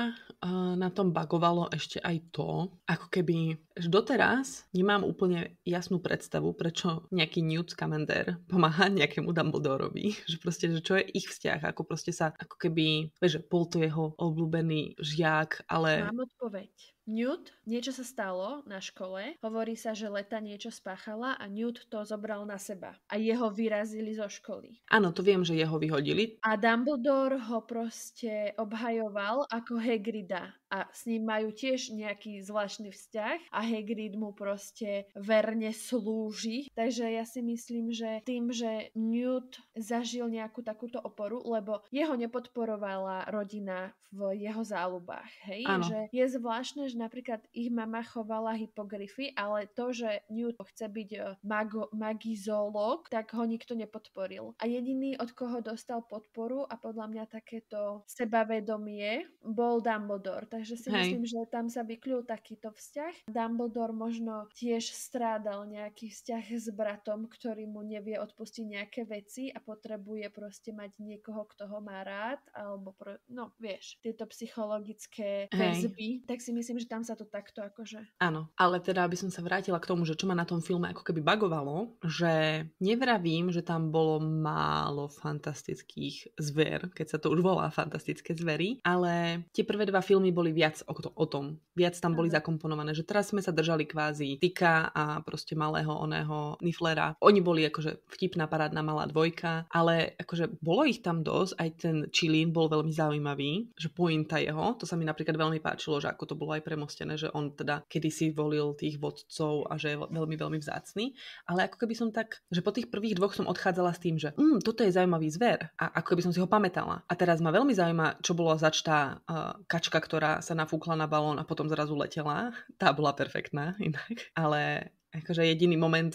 uh, na tom bagovalo ešte aj to, ako keby, že doteraz nemám úplne jasnú predstavu, prečo nejaký Newt Scamander pomáha nejakému Dumbledorovi, že proste, že čo je ich vzťah, ako proste sa, ako keby, vieš, bol to jeho obľúbený žiak, ale... Mám odpoveď. Newt, niečo sa stalo na škole, hovorí sa, že Leta niečo spáchala a Newt to zobral na seba a jeho vyrazili zo školy. Áno, to viem, že jeho vyhodili. A Dumbledore ho proste obhajoval ako Hagrida a s ním majú tiež nejaký zvláštny vzťah a Hagrid mu proste verne slúži. Takže ja si myslím, že tým, že Newt zažil nejakú takúto oporu, lebo jeho nepodporovala rodina v jeho záľubách, hej? Ano. Že je zvláštne, že napríklad ich mama chovala hypogryfy, ale to, že Newt chce byť e, mago, magizolog, tak ho nikto nepodporil. A jediný, od koho dostal podporu a podľa mňa takéto sebavedomie, bol Dumbledore takže si Hej. myslím, že tam sa vykľul takýto vzťah. Dumbledore možno tiež strádal nejaký vzťah s bratom, ktorý mu nevie odpustiť nejaké veci a potrebuje proste mať niekoho, kto ho má rád, alebo pro, no vieš, tieto psychologické väzby. Tak si myslím, že tam sa to takto akože... Áno, ale teda by som sa vrátila k tomu, že čo ma na tom filme ako keby bagovalo, že nevravím, že tam bolo málo fantastických zver, keď sa to už volá fantastické zvery, ale tie prvé dva filmy boli viac o, to, o tom. Viac tam boli zakomponované, že teraz sme sa držali kvázi Tika a proste malého oného Niflera. Oni boli akože vtipná parádna malá dvojka, ale akože bolo ich tam dosť, aj ten Čilín bol veľmi zaujímavý, že pointa jeho, to sa mi napríklad veľmi páčilo, že ako to bolo aj premostené, že on teda kedysi volil tých vodcov a že je veľmi, veľmi vzácný, ale ako keby som tak, že po tých prvých dvoch som odchádzala s tým, že mm, toto je zaujímavý zver a ako keby som si ho pamätala. A teraz ma veľmi zaujíma, čo bolo začtá uh, kačka, ktorá sa nafúkla na balón a potom zrazu letela. Tá bola perfektná inak. Ale akože jediný moment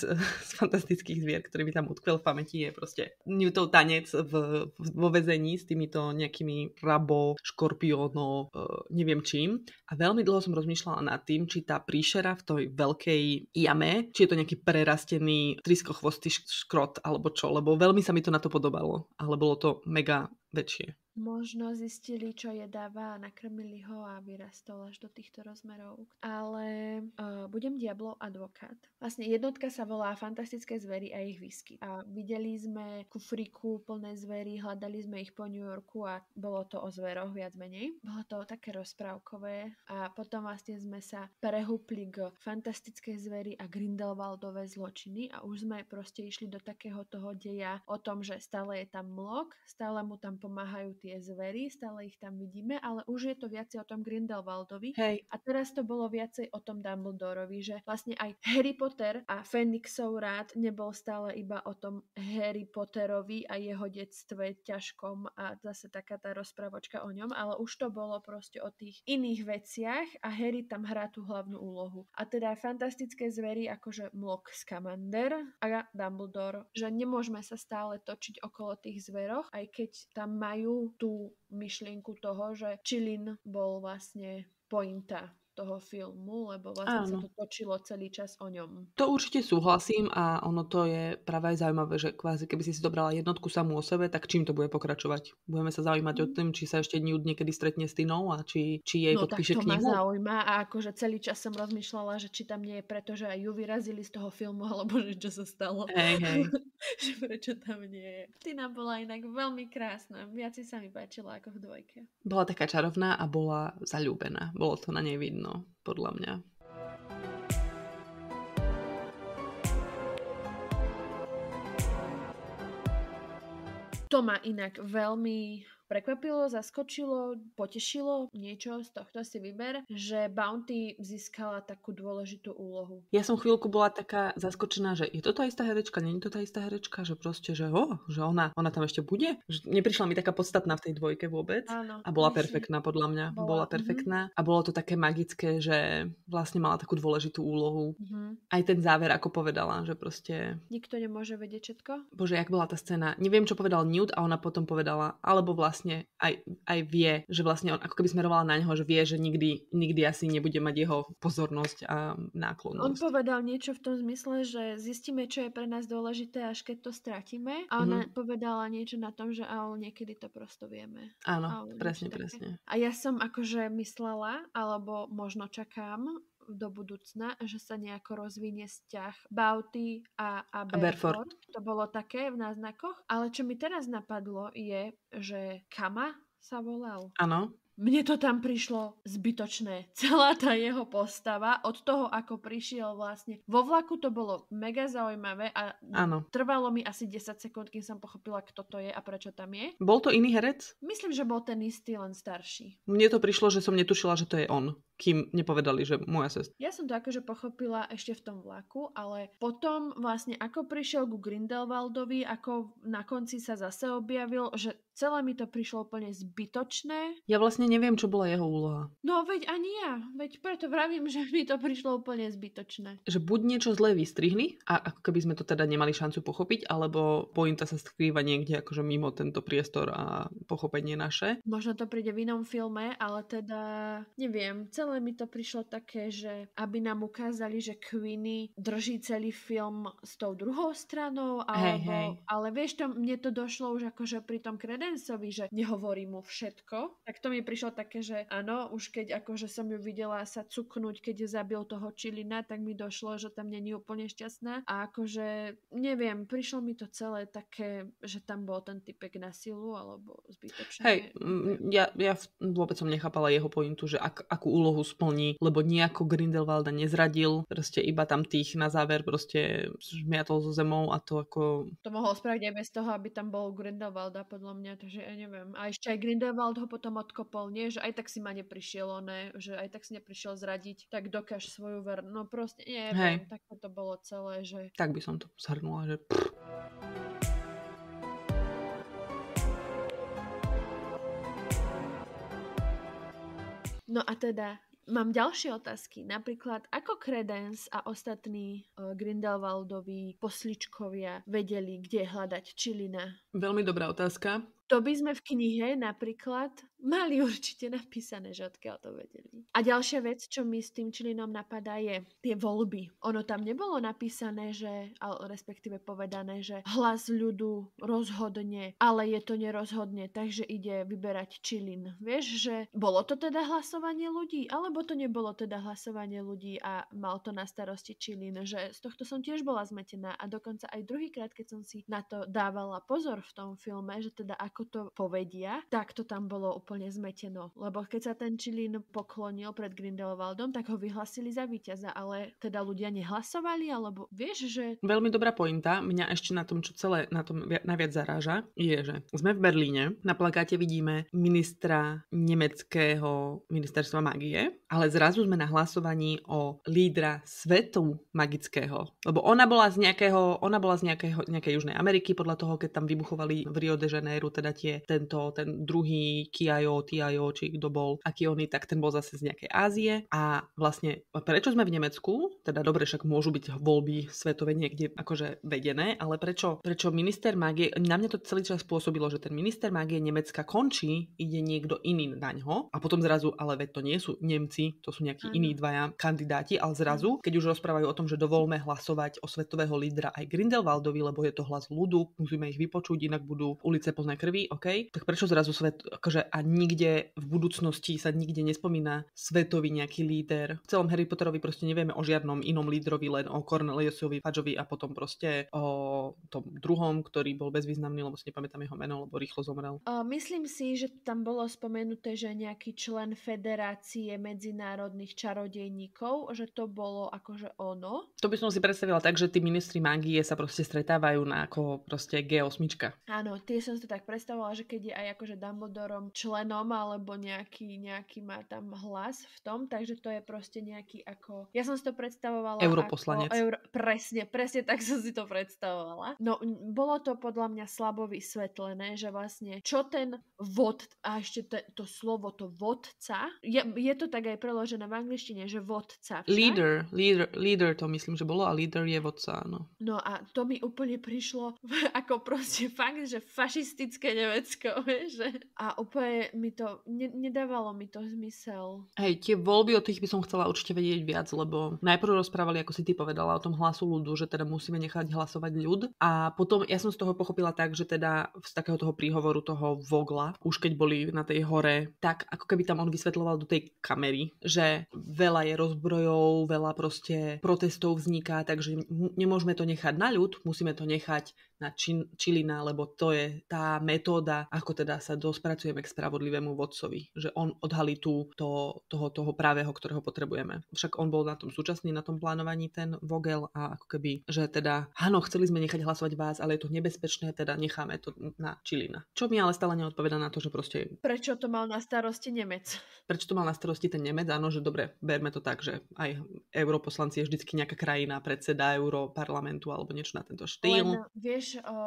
z fantastických zvier, ktorý mi tam utkvel v pamäti je proste Newtov tanec v, v, vo vezení s týmito nejakými rabo, škorpióno, uh, neviem čím. A veľmi dlho som rozmýšľala nad tým, či tá príšera v tej veľkej jame, či je to nejaký prerastený triskochvostý škrot alebo čo, lebo veľmi sa mi to na to podobalo. Ale bolo to mega väčšie. Možno zistili, čo jedáva a nakrmili ho a vyrastol až do týchto rozmerov. Ale uh, budem Diablo advokát. Vlastne jednotka sa volá Fantastické zvery a ich výskyt. A videli sme kufriku plné zvery, hľadali sme ich po New Yorku a bolo to o zveroch viac menej. Bolo to také rozprávkové a potom vlastne sme sa prehúpli k Fantastické zvery a Grindelwaldové zločiny a už sme proste išli do takého toho deja o tom, že stále je tam mlok, stále mu tam pomáhajú tie zvery, stále ich tam vidíme, ale už je to viacej o tom Grindelwaldovi. Hej. A teraz to bolo viacej o tom Dumbledorovi, že vlastne aj Harry Potter a Fenixov rád nebol stále iba o tom Harry Potterovi a jeho detstve ťažkom a zase taká tá rozprávočka o ňom, ale už to bolo proste o tých iných veciach a Harry tam hrá tú hlavnú úlohu. A teda fantastické zvery akože Mlok Scamander a Dumbledore, že nemôžeme sa stále točiť okolo tých zveroch, aj keď tam majú tú myšlienku toho, že Čilin bol vlastne pointa toho filmu, lebo vlastne Áno. sa to točilo celý čas o ňom. To určite súhlasím a ono to je práve aj zaujímavé, že kvázi keby si si dobrala jednotku samú o sebe, tak čím to bude pokračovať? Budeme sa zaujímať mm. o tým, či sa ešte Newt niekedy stretne s Tinou a či, či jej no, podpíše tak to knihu? ma zaujíma a akože celý čas som rozmýšľala, že či tam nie je preto, že aj ju vyrazili z toho filmu, alebo že čo sa stalo. Hej, hej. že prečo tam nie je. Tina bola inak veľmi krásna. Viac sa mi páčila ako v dvojke. Bola taká čarovná a bola zalúbená. Bolo to na nej vidno jedno, podľa mňa. To ma inak veľmi prekvapilo, zaskočilo, potešilo niečo z tohto si vyber, že Bounty získala takú dôležitú úlohu. Ja som chvíľku bola taká zaskočená, že je to tá istá herečka, nie je to tá istá herečka, že proste, že, oh, že ona, ona tam ešte bude. Že neprišla mi taká podstatná v tej dvojke vôbec. Áno, a bola perfektná podľa mňa. Bola, bola mhm. perfektná. Mm-hmm. A bolo to také magické, že vlastne mala takú dôležitú úlohu. Mm-hmm. Aj ten záver, ako povedala, že proste... Nikto nemôže vedieť všetko. Bože, jak bola tá scéna. Neviem, čo povedal Newt a ona potom povedala, alebo vlastne vlastne aj, aj vie, že vlastne on ako keby smerovala na neho, že vie, že nikdy, nikdy asi nebude mať jeho pozornosť a náklonnosť. On povedal niečo v tom zmysle, že zistíme, čo je pre nás dôležité, až keď to stratíme. A ona mm-hmm. povedala niečo na tom, že ale niekedy to prosto vieme. Áno, presne, presne. A ja som akože myslela, alebo možno čakám, do budúcna, že sa nejako rozvinie vzťah Bauty a, a, Berford. a Berford. To bolo také v náznakoch. Ale čo mi teraz napadlo je, že Kama sa volal. Áno. Mne to tam prišlo zbytočné. Celá tá jeho postava, od toho, ako prišiel vlastne. Vo vlaku to bolo mega zaujímavé a ano. trvalo mi asi 10 sekúnd, kým som pochopila, kto to je a prečo tam je. Bol to iný herec? Myslím, že bol ten istý, len starší. Mne to prišlo, že som netušila, že to je on kým nepovedali, že moja sestra. Ja som to akože pochopila ešte v tom vlaku, ale potom vlastne ako prišiel ku Grindelwaldovi, ako na konci sa zase objavil, že celé mi to prišlo úplne zbytočné. Ja vlastne neviem, čo bola jeho úloha. No veď ani ja, veď preto vravím, že mi to prišlo úplne zbytočné. Že buď niečo zlé vystrihli, a ako keby sme to teda nemali šancu pochopiť, alebo pointa sa skrýva niekde akože mimo tento priestor a pochopenie naše. Možno to príde v inom filme, ale teda neviem, celé mi to prišlo také, že aby nám ukázali, že Queenie drží celý film s tou druhou stranou, alebo, hey, hey. ale vieš, to, mne to došlo už akože pri tom Credenceovi, že nehovorí mu všetko. Tak to mi prišlo také, že áno, už keď akože som ju videla sa cuknúť, keď je zabil toho Čilina, tak mi došlo, že tam není úplne šťastná. A akože, neviem, prišlo mi to celé také, že tam bol ten typek na silu, alebo zbytočne. Hej, ja, ja vôbec som nechápala jeho pointu, že ak, akú úlohu splní, lebo nejako Grindelwalda nezradil, proste iba tam tých na záver proste žmiatol so zemou a to ako... To mohol spraviť aj bez toho, aby tam bol Grindelwalda, podľa mňa, takže ja neviem. A ešte aj Grindelwald ho potom odkopol, nie? Že aj tak si ma neprišiel, ne? že aj tak si neprišiel zradiť, tak dokáž svoju ver... No proste, neviem, Hej. tak to bolo celé, že... Tak by som to zhrnula, že... No a teda Mám ďalšie otázky. Napríklad, ako Credence a ostatní Grindelwaldoví posličkovia vedeli, kde hľadať Čilina? Veľmi dobrá otázka. To by sme v knihe napríklad mali určite napísané, že odkiaľ to vedeli. A ďalšia vec, čo mi s tým čilinom napadá, je tie voľby. Ono tam nebolo napísané, že, respektíve povedané, že hlas ľudu rozhodne, ale je to nerozhodne, takže ide vyberať čilin. Vieš, že bolo to teda hlasovanie ľudí, alebo to nebolo teda hlasovanie ľudí a mal to na starosti čilin, že z tohto som tiež bola zmetená a dokonca aj druhýkrát, keď som si na to dávala pozor v tom filme, že teda ako to povedia, tak to tam bolo úplne zmeteno. Lebo keď sa ten Čilín poklonil pred Grindelwaldom, tak ho vyhlasili za víťaza, ale teda ľudia nehlasovali, alebo vieš, že... Veľmi dobrá pointa. Mňa ešte na tom, čo celé na tom najviac zaráža, je, že sme v Berlíne, na plakáte vidíme ministra nemeckého ministerstva magie, ale zrazu sme na hlasovaní o lídra svetu magického. Lebo ona bola z nejakého, ona bola z nejakého, nejakej Južnej Ameriky, podľa toho, keď tam vybuchovali v Rio de Janeiro, teda tie, tento, ten druhý Kiajo, Tiajo, či kto bol, aký oný, tak ten bol zase z nejakej Ázie. A vlastne prečo sme v Nemecku, teda dobre, však môžu byť voľby svetové niekde akože vedené, ale prečo, prečo minister mágie, na mňa to celý čas spôsobilo, že ten minister mágie Nemecka končí, ide niekto iný na ňo a potom zrazu, ale veď to nie sú Nemci, to sú nejakí ano. iní dvaja kandidáti, ale zrazu, keď už rozprávajú o tom, že dovolme hlasovať o svetového lídra aj Grindelwaldovi, lebo je to hlas ľudu, musíme ich vypočuť, inak budú ulice plné krvi, OK, tak prečo zrazu svet, akože a nikde v budúcnosti sa nikde nespomína svetový nejaký líder. V celom Harry Potterovi proste nevieme o žiadnom inom lídrovi, len o Corneliusovi, Fudgeovi a potom proste o tom druhom, ktorý bol bezvýznamný, lebo si nepamätám jeho meno, lebo rýchlo zomrel. Uh, myslím si, že tam bolo spomenuté, že nejaký člen Federácie medzinárodných čarodejníkov, že to bolo akože ono. To by som si predstavila tak, že tí ministri magie sa proste stretávajú na ako proste G8. Áno, tie som si to tak predstavovala, že keď je aj akože Dumbledorom členom alebo nejaký, nejaký má tam hlas v tom, takže to je proste nejaký ako... Ja som si to predstavovala Europoslanec. Ako euro... Presne, presne tak som si to predstavovala. No, bolo to podľa mňa slabo vysvetlené, že vlastne čo ten vod, a ešte to, to slovo, to vodca, je, je to tak aj preložené v angličtine, že vodca. Však? Leader, leader, leader to myslím, že bolo a leader je vodca, áno. No a to mi úplne prišlo ako proste fakt, že fašistické Nemecko, že... A úplne mi to, ne, nedávalo mi to zmysel. Hej, tie voľby o tých by som chcela určite vedieť viac, lebo najprv rozprávali, ako si ty povedala, o tom hlasu ľudu, že teda musíme nechať hlasovať ľud. A potom ja som z toho pochopila tak, že teda z takého toho príhovoru toho Vogla, už keď boli na tej hore, tak ako keby tam on vysvetloval do tej kamery, že veľa je rozbrojov, veľa proste protestov vzniká, takže nemôžeme to nechať na ľud, musíme to nechať na čin, Čilina, lebo to je tá metóda, ako teda sa dospracujeme k spravodlivému vodcovi. Že on odhalí tú, to, toho, toho právého, ktorého potrebujeme. Však on bol na tom súčasný, na tom plánovaní ten Vogel a ako keby, že teda, áno, chceli sme nechať hlasovať vás, ale je to nebezpečné, teda necháme to na Čilina. Čo mi ale stále neodpoveda na to, že proste... Prečo to mal na starosti Nemec? Prečo to mal na starosti ten Nemec? Áno, že dobre, berme to tak, že aj europoslanci je vždycky nejaká krajina, predseda europarlamentu alebo niečo na tento štýl. Len, vieš, o,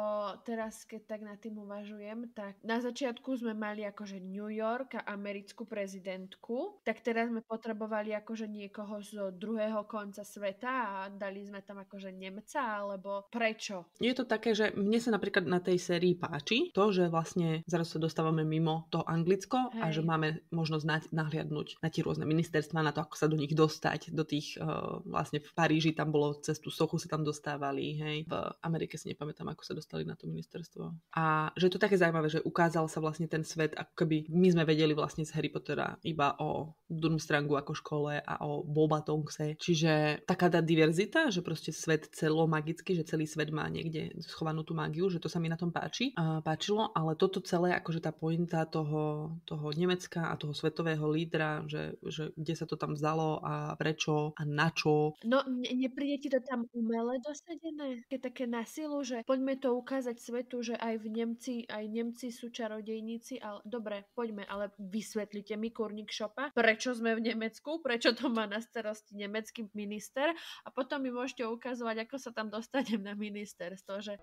teraz keď tak nad tým uvažujem, tak na začiatku sme mali akože New York a americkú prezidentku, tak teraz sme potrebovali akože niekoho z druhého konca sveta a dali sme tam akože Nemca, alebo prečo? Je to také, že mne sa napríklad na tej sérii páči to, že vlastne zaraz sa dostávame mimo to Anglicko Hej. a že máme možnosť nahliadnúť na tie rôzne rôzne ministerstva na to, ako sa do nich dostať, do tých, uh, vlastne v Paríži tam bolo cez tú sochu sa tam dostávali, hej, v Amerike si nepamätám, ako sa dostali na to ministerstvo. A že je to také zaujímavé, že ukázal sa vlastne ten svet, ako keby my sme vedeli vlastne z Harry Pottera iba o Durmstrangu ako škole a o Bobatongse. Čiže taká tá diverzita, že proste svet celomagický, že celý svet má niekde schovanú tú mágiu, že to sa mi na tom páči, uh, páčilo, ale toto celé, akože tá pointa toho, toho Nemecka a toho svetového lídra, že, že kde sa to tam vzalo a prečo a na čo. No, ne, nepríde ti to tam umele dosadené? Je také na silu, že poďme to ukázať svetu, že aj v Nemci, aj Nemci sú čarodejníci, ale dobre, poďme, ale vysvetlite mi kurník šopa, prečo sme v Nemecku, prečo to má na starosti nemecký minister a potom mi môžete ukazovať, ako sa tam dostanem na ministerstvo, že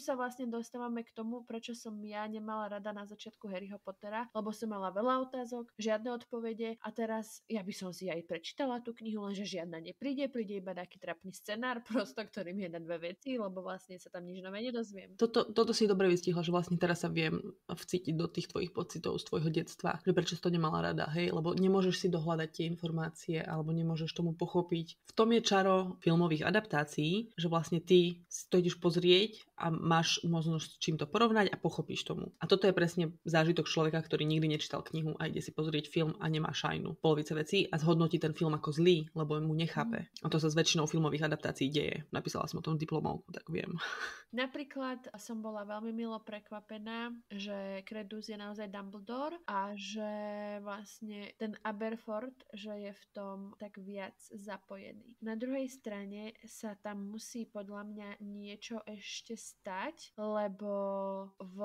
sa vlastne dostávame k tomu, prečo som ja nemala rada na začiatku Harryho Pottera, lebo som mala veľa otázok, žiadne odpovede a teraz ja by som si aj prečítala tú knihu, lenže žiadna nepríde, príde iba taký trapný scenár, prosto, ktorý mi je na dve veci, lebo vlastne sa tam nič nové nedozviem. Toto, toto si dobre vystihla, že vlastne teraz sa viem vcítiť do tých tvojich pocitov z tvojho detstva, že prečo si to nemala rada, hej, lebo nemôžeš si dohľadať tie informácie alebo nemôžeš tomu pochopiť. V tom je čaro filmových adaptácií, že vlastne ty si to ideš pozrieť a máš možnosť čím to porovnať a pochopíš tomu. A toto je presne zážitok človeka, ktorý nikdy nečítal knihu a ide si pozrieť film a nemá šajnu. Polovice veci a zhodnotí ten film ako zlý, lebo mu nechápe. A to sa s väčšinou filmových adaptácií deje. Napísala som o tom diplomovku, tak viem. Napríklad som bola veľmi milo prekvapená, že Kredus je naozaj Dumbledore a že vlastne ten Aberford, že je v tom tak viac zapojený. Na druhej strane sa tam musí podľa mňa niečo ešte stať, lebo v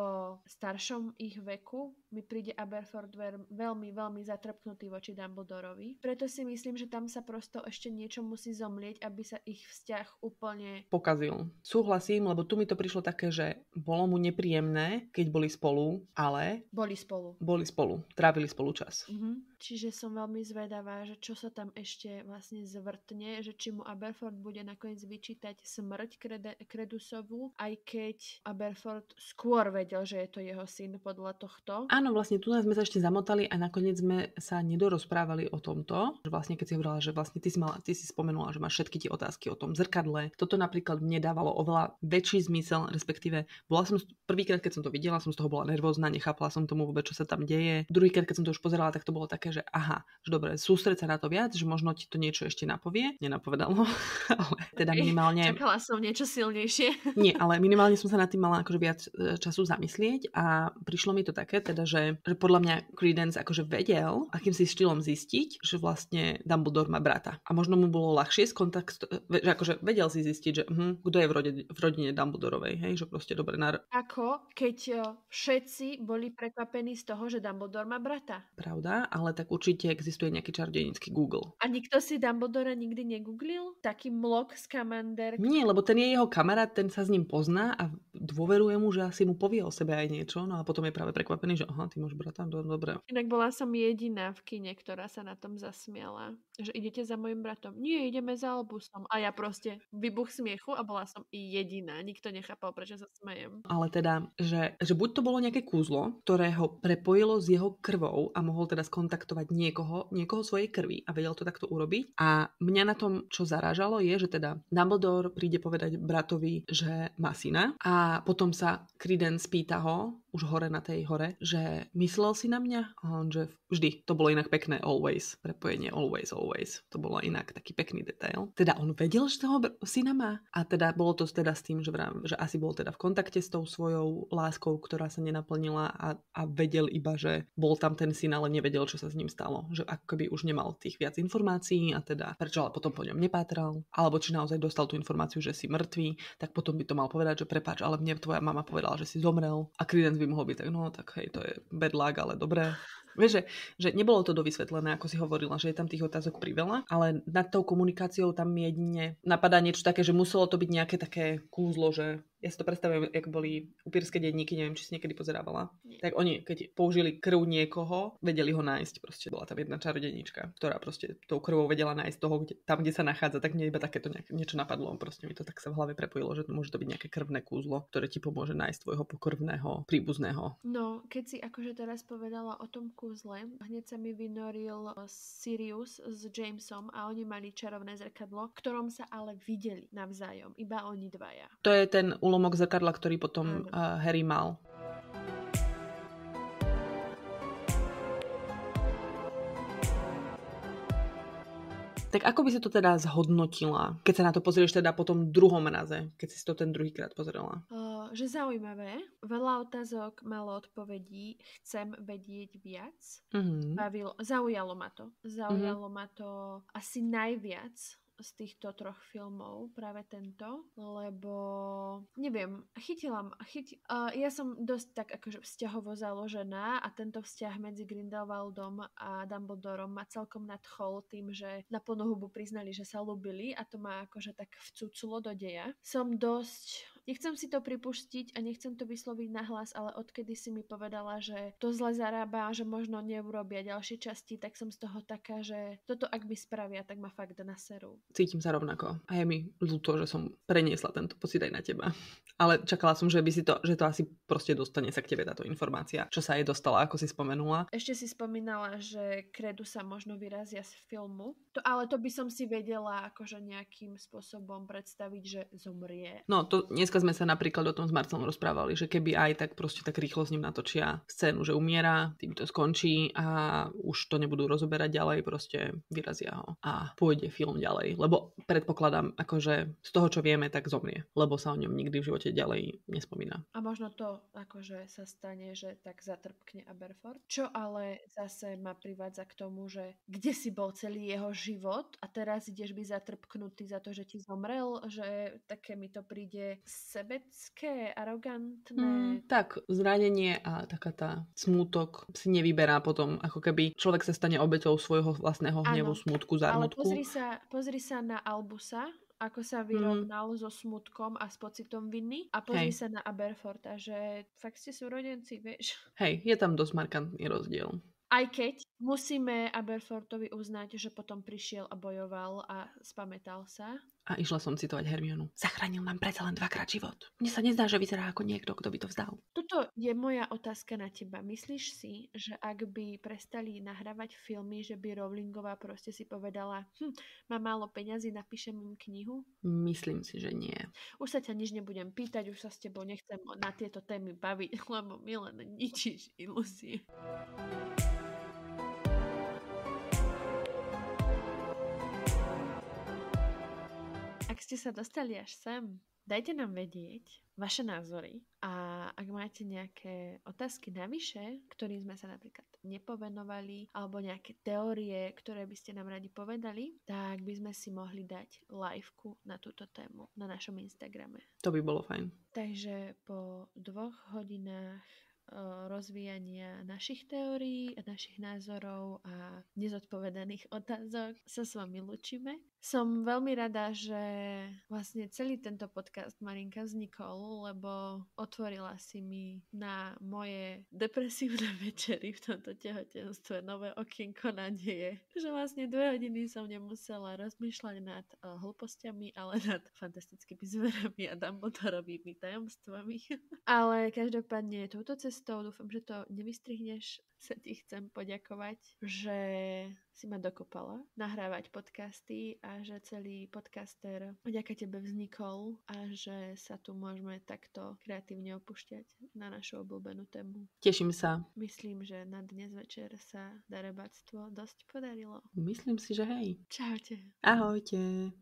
staršom ich veku mi príde Aberford veľmi, veľmi zatrpnutý voči Dumbledorovi. Preto si myslím, že tam sa prosto ešte niečo musí zomlieť, aby sa ich vzťah úplne pokazil. Súhlasím, lebo tu mi to prišlo také, že bolo mu nepríjemné, keď boli spolu, ale... Boli spolu. Boli spolu, trávili spolu čas. Mm-hmm. Čiže som veľmi zvedavá, že čo sa tam ešte vlastne zvrtne, že či mu Aberford bude nakoniec vyčítať smrť Krede- Kredusovu, aj keď Aberford skôr vedel, že je to jeho syn podľa tohto. Áno, vlastne tu sme sa ešte zamotali a nakoniec sme sa nedorozprávali o tomto. Že vlastne keď si hovorila, že vlastne ty si, mala, ty si spomenula, že máš všetky tie otázky o tom zrkadle. Toto napríklad mne dávalo oveľa väčší zmysel, respektíve bola som prvýkrát, keď som to videla, som z toho bola nervózna, nechápala som tomu vôbec, čo sa tam deje. Druhýkrát, keď som to už pozerala, tak to bolo také, že aha, že dobre, sústreď sa na to viac, že možno ti to niečo ešte napovie. Nenapovedalo, ale teda minimálne... Čakala som niečo silnejšie. Nie, ale minimálne som sa nad tým mala akože viac e, času zamyslieť a prišlo mi to také, teda, že, že podľa mňa Credence akože vedel, akým si štýlom zistiť, že vlastne Dumbledore má brata. A možno mu bolo ľahšie skontakt, že akože vedel si zistiť, že hm, kto je v, rode, v rodine Dumbledorovej, hej, že proste dobre. Na... Ako keď e, všetci boli prekvapení z toho, že Dumbledore má brata. Pravda, ale tak určite existuje nejaký čarodejnícky Google. A nikto si Dumbledore nikdy negooglil? Taký mlok Scamander? Nie, lebo ten je jeho kamarát, ten sa s ním pozná a dôveruje mu, že asi mu povie o sebe aj niečo, no a potom je práve prekvapený, že aha, ty máš brata, do, dobre. Inak bola som jediná v kine, ktorá sa na tom zasmiala. Že idete za mojim bratom. Nie, ideme za Albusom. A ja proste vybuch smiechu a bola som jediná. Nikto nechápal, prečo sa smejem. Ale teda, že, že buď to bolo nejaké kúzlo, ktoré ho prepojilo s jeho krvou a mohol teda skontaktovať kontaktovať niekoho, niekoho svojej krvi a vedel to takto urobiť. A mňa na tom, čo zarážalo, je, že teda Dumbledore príde povedať bratovi, že má syna a potom sa Credence pýta ho, už hore na tej hore, že myslel si na mňa? A on, že vždy, to bolo inak pekné, always, prepojenie always, always. To bolo inak taký pekný detail. Teda on vedel, že toho syna má a teda bolo to teda s tým, že, vrám, že asi bol teda v kontakte s tou svojou láskou, ktorá sa nenaplnila a, a vedel iba, že bol tam ten syn, ale nevedel, čo sa s ním stalo. Že akoby už nemal tých viac informácií a teda prečo ale potom po ňom nepátral, alebo či naozaj dostal tú informáciu, že si mŕtvý, tak potom by to mal povedať, že prepáč, ale mne tvoja mama povedala, že si zomrel a Credence by mohol byť tak, no tak hej, to je bad luck, ale dobré. Vieš, že, že nebolo to dovysvetlené, ako si hovorila, že je tam tých otázok priveľa, ale nad tou komunikáciou tam jedine napadá niečo také, že muselo to byť nejaké také kúzlo, že ja si to predstavujem, ako boli upírske denníky, neviem, či si niekedy pozerávala. Nie. Tak oni, keď použili krv niekoho, vedeli ho nájsť. Proste bola tam jedna čarodenička, ktorá proste tou krvou vedela nájsť toho, kde, tam, kde sa nachádza. Tak mne iba takéto nejak, niečo napadlo. Proste mi to tak sa v hlave prepojilo, že to môže to byť nejaké krvné kúzlo, ktoré ti pomôže nájsť tvojho pokrvného príbuzného. No, keď si akože teraz povedala o tom kúzle, hneď sa mi vynoril Sirius s Jamesom a oni mali čarovné zrkadlo, ktorom sa ale videli navzájom. Iba oni dvaja. To je ten úlomok zrkadla, ktorý potom uh, Harry mal. Tak ako by si to teda zhodnotila, keď sa na to pozrieš teda po tom druhom raze, keď si to ten druhýkrát pozrela? Uh, že zaujímavé. Veľa otázok, malo odpovedí. Chcem vedieť viac. Uh-huh. Bavilo, zaujalo ma to. Zaujalo uh-huh. ma to asi najviac z týchto troch filmov práve tento, lebo neviem, chytila chyti, uh, ja som dosť tak akože vzťahovo založená a tento vzťah medzi Grindelwaldom a Dumbledorom ma celkom nadchol tým, že na plnú hubu priznali, že sa ľúbili a to ma akože tak vcúculo do deja. Som dosť Nechcem si to pripustiť a nechcem to vysloviť nahlas, ale odkedy si mi povedala, že to zle zarába, že možno neurobia ďalšie časti, tak som z toho taká, že toto ak by spravia, tak ma fakt na seru. Cítim sa rovnako. A je mi ľúto, že som preniesla tento pocit aj na teba. Ale čakala som, že by si to, že to asi proste dostane sa k tebe táto informácia, čo sa jej dostala, ako si spomenula. Ešte si spomínala, že kredu sa možno vyrazia z filmu. To, ale to by som si vedela akože nejakým spôsobom predstaviť, že zomrie. No, to dneska sme sa napríklad o tom s Marcelom rozprávali, že keby aj tak proste tak rýchlo s ním natočia scénu, že umiera, tým to skončí a už to nebudú rozoberať ďalej, proste vyrazia ho a pôjde film ďalej. Lebo predpokladám, akože z toho, čo vieme, tak zomrie, lebo sa o ňom nikdy v živote ďalej nespomína. A možno to akože sa stane, že tak zatrpkne Aberford, čo ale zase ma privádza k tomu, že kde si bol celý jeho život a teraz ideš byť zatrpknutý za to, že ti zomrel, že také mi to príde sebecké, arogantné. Mm, tak, zranenie a taká tá smútok si nevyberá potom, ako keby človek sa stane obeťou svojho vlastného hnevu, ano, smútku, zármutku. Ale pozri sa, pozri sa na Albusa, ako sa vyrovnal mm. so smutkom a s pocitom viny a pozri Hej. sa na Aberforta, že fakt ste súrodenci, vieš. Hej, je tam dosť markantný rozdiel. Aj keď musíme Aberfortovi uznať, že potom prišiel a bojoval a spametal sa. A išla som citovať Hermionu. Zachránil nám predsa len dvakrát život. Mne sa nezdá, že vyzerá ako niekto, kto by to vzdal. Toto je moja otázka na teba. Myslíš si, že ak by prestali nahrávať filmy, že by Rowlingová proste si povedala, hm, mám málo peňazí, napíšem im knihu? Myslím si, že nie. Už sa ťa nič nebudem pýtať, už sa s tebou nechcem na tieto témy baviť, lebo mi len ničíš ilúzie. Ak ste sa dostali až sem, dajte nám vedieť vaše názory a ak máte nejaké otázky navyše, ktorým sme sa napríklad nepovenovali, alebo nejaké teórie, ktoré by ste nám radi povedali, tak by sme si mohli dať liveku na túto tému na našom Instagrame. To by bolo fajn. Takže po dvoch hodinách rozvíjania našich teórií a našich názorov a nezodpovedaných otázok sa s vami lučíme. Som veľmi rada, že vlastne celý tento podcast Marinka vznikol, lebo otvorila si mi na moje depresívne večery v tomto tehotenstve nové okienko nádeje. Že vlastne dve hodiny som nemusela rozmýšľať nad uh, hlúpostiami, ale nad fantastickými zverami a Dumbledorovými tajomstvami. ale každopádne touto cestou dúfam, že to nevystrihneš sa ti chcem poďakovať, že si ma dokopala nahrávať podcasty a že celý podcaster vďaka tebe vznikol a že sa tu môžeme takto kreatívne opúšťať na našu obľúbenú tému. Teším sa. Myslím, že na dnes večer sa darebáctvo dosť podarilo. Myslím si, že hej. Čaute. Ahojte.